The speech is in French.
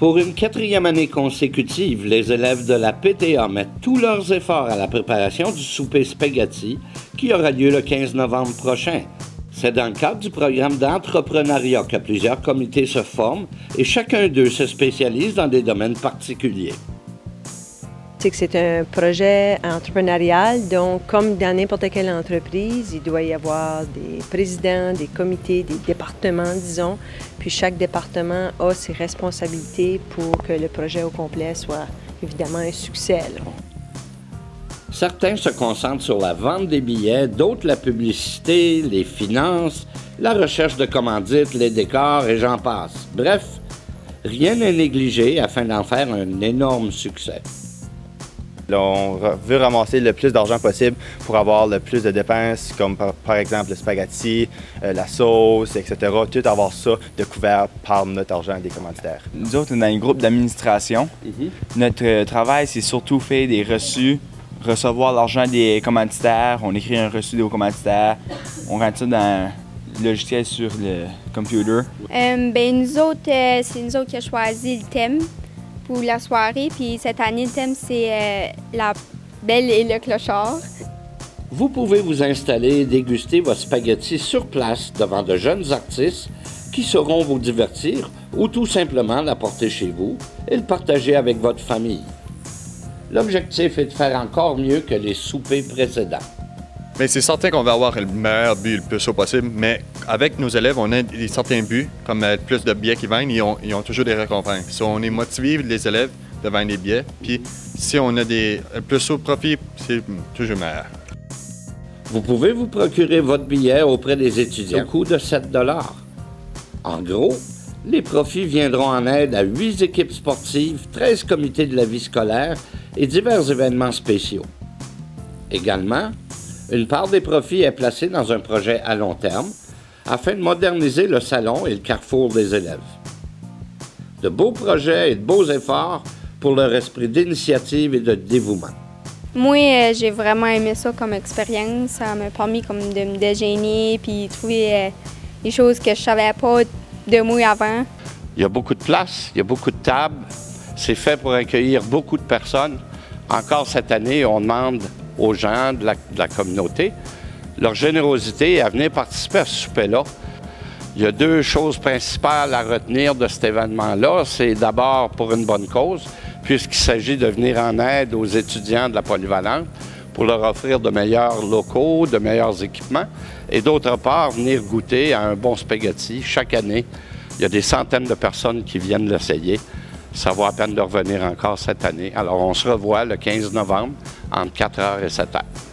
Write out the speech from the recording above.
Pour une quatrième année consécutive, les élèves de la PTA mettent tous leurs efforts à la préparation du souper spaghetti qui aura lieu le 15 novembre prochain. C'est dans le cadre du programme d'entrepreneuriat que plusieurs comités se forment et chacun d'eux se spécialise dans des domaines particuliers. C'est que c'est un projet entrepreneurial, donc comme dans n'importe quelle entreprise, il doit y avoir des présidents, des comités, des départements, disons, puis chaque département a ses responsabilités pour que le projet au complet soit évidemment un succès. Certains se concentrent sur la vente des billets, d'autres la publicité, les finances, la recherche de commandites, les décors et j'en passe. Bref, rien n'est négligé afin d'en faire un énorme succès. On veut ramasser le plus d'argent possible pour avoir le plus de dépenses, comme par, exemple le spaghetti, euh, la sauce, etc. Tout avoir ça de couvert par notre argent des commanditaires. Nous autres, on a un groupe d'administration. Mhm. Notre euh, travail, c'est surtout faire des reçus, recevoir l'argent des commanditaires. On écrit un reçu aux commanditaires. On rentre ça dans le logiciel sur le computer. Euh, ben, nous autres, c'est nous autres qui avons choisi le thème pour la soirée. Puis cette année, le thème, c'est euh, La Belle et le Clochard. Vous pouvez vous installer et déguster votre spaghetti sur place devant de jeunes artistes qui sauront vous divertir ou tout simplement l'apporter chez vous et le partager avec votre famille. L'objectif est de faire encore mieux que les soupers précédents. Mais c'est certain qu'on va avoir le meilleur but le plus haut possible, mais avec nos élèves, on a des certains buts, comme euh, plus de billets qui vendent, ils ont, ils ont toujours des récompenses. Si on est motivé, les élèves, de vendre des billets, puis si on a des plus haut profit, c'est toujours meilleur. Vous pouvez vous procurer votre billet auprès des étudiants au coût de 7 En gros, les profits viendront en aide à 8 équipes sportives, 13 comités de la vie scolaire et divers événements spéciaux. Également, une part des profits est placée dans un projet à long terme afin de moderniser le salon et le carrefour des élèves. De beaux projets et de beaux efforts pour leur esprit d'initiative et de dévouement. Moi, euh, j'ai vraiment aimé ça comme expérience. Ça m'a permis comme de me dégêner puis trouver euh, des choses que je savais pas de moi avant. Il y a beaucoup de place, il y a beaucoup de tables. C'est fait pour accueillir beaucoup de personnes. Encore cette année, on demande aux gens de la, communauté leur générosité à venir participer à ce souper-là. Il y a deux choses principales à retenir de cet événement-là. C'est d'abord pour une bonne cause, puisqu'il s'agit de venir en aide aux étudiants de la polyvalente pour leur offrir de meilleurs locaux, de meilleurs équipements, et d'autre part, venir goûter à un bon spaghetti chaque année. Il y a des centaines de personnes qui viennent l'essayer. Ça vaut à peine de revenir encore cette année. Alors, on se revoit le 15 novembre entre 4h et 7h.